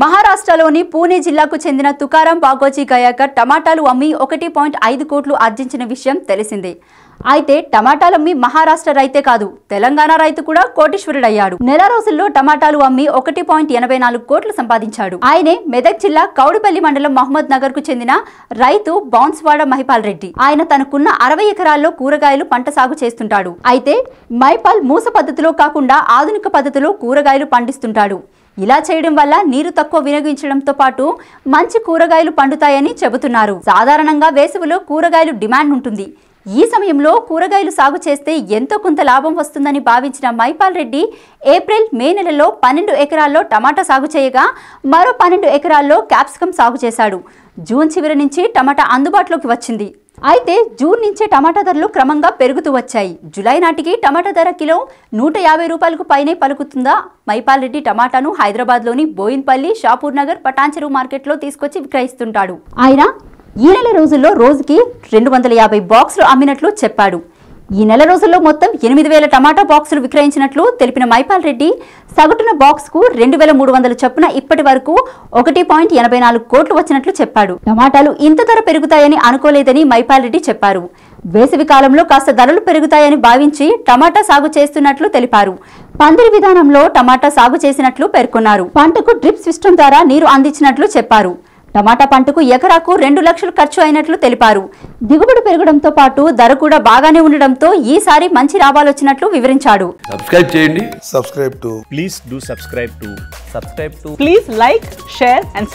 మహారాష్ట్రలోని పూణే జిల్లాకు చెందిన తుకారాం బాగోజీ గయాకర్ టమాటాలు అమ్మి ఒకటి పాయింట్ ఐదు కోట్లు ఆర్జించిన విషయం తెలిసిందే. అయితే టమాటాలు అమ్మి మహారాష్ట్ర రైతే కాదు తెలంగాణ రైతు కూడా కోటీశ్వరుడయ్యాడు. నెల రోజుల్లో టమాటాలు అమ్మి ఒకటి పాయింట్ ఎనభై నాలుగు కోట్లు సంపాదించాడు. ఆయనే మెదక్ జిల్లా కౌడుపల్లి మండలం మహమ్మద్ నగర్కు చెందిన రైతు బౌన్స్వాడ మహిపాల్ రెడ్డి. ఆయన తనకున్న అరవై ఎకరాల్లో కూరగాయలు పంట సాగు చేస్తుంటాడు. అయితే మైపాల్ మూస పద్ధతిలో కాకుండా ఆధునిక పద్ధతిలో కూరగాయలు పండిస్తుంటాడు. ఇలా చేయడం వల్ల నీరు తక్కువ వినియోగించడంతో పాటు మంచి కూరగాయలు పండుతాయని చెబుతున్నారు. సాధారణంగా వేసవిలో కూరగాయలు డిమాండ్ ఉంటుంది. ఈ సమయంలో కూరగాయలు సాగు చేస్తే ఎంతో కొంత లాభం వస్తుందని భావించిన మైపాల్ రెడ్డి ఏప్రిల్ మే నెలలో పన్నెండు ఎకరాల్లో టమాటా సాగు చేయగా మరో పన్నెండు ఎకరాల్లో క్యాప్సికం సాగు చేశాడు. జూన్ చివరి నుంచి టమాటా అందుబాటులోకి వచ్చింది. అయితే జూన్ నుంచే టమాటా ధరలు క్రమంగా పెరుగుతూ వచ్చాయి. జులై నాటికి టమాటా ధర కిలో నూట యాభై రూపాయలకు పైనే పలుకుతుందా? మైపాల్ రెడ్డి టమాటాను హైదరాబాద్లోని బోయిన్పల్లి షాపూర్ నగర్ పటాన్చెరు మార్కెట్లో తీసుకొచ్చి విక్రయిస్తుంటాడు. ఆయన ఈ నెల రోజుల్లో రోజుకి రెండు వందల యాభై బాక్సులు అమ్మినట్లు చెప్పాడు. ఈ నెల రోజుల్లో మొత్తం ఎనిమిది వేల టమాటా బాక్సులు విక్రయించినట్లు తెలిపిన మైపాల్ రెడ్డి సగటున బాక్స్కు రెండు వేల మూడు వందల చొప్పున ఇప్పటి వరకు ఒకటి పాయింట్ ఎనభై నాలుగు కోట్లు వచ్చినట్లు చెప్పాడు. టమాటాలు ఇంత ధర పెరుగుతాయని అనుకోలేదని మైపాల్ రెడ్డి చెప్పారు. వేసవి కాలంలో కాస్త ధరలు పెరుగుతాయని భావించి టమాటా సాగు చేస్తున్నట్లు తెలిపారు. పందిరి విధానంలో టమాటా సాగు చేసినట్లు పేర్కొన్నారు. పంటకు డ్రిప్ సిస్టమ్ ద్వారా నీరు అందించినట్లు చెప్పారు. టమాటా పంటకు ఎకరాకు రెండు లక్షలు ఖర్చు అయినట్లు తెలిపారు. దిగుబడి పెరగడంతో పాటు ధర కూడా బాగానే ఉండడంతో ఈసారి మంచి లాభాలు వచ్చినట్లు వివరించాడు. Like share and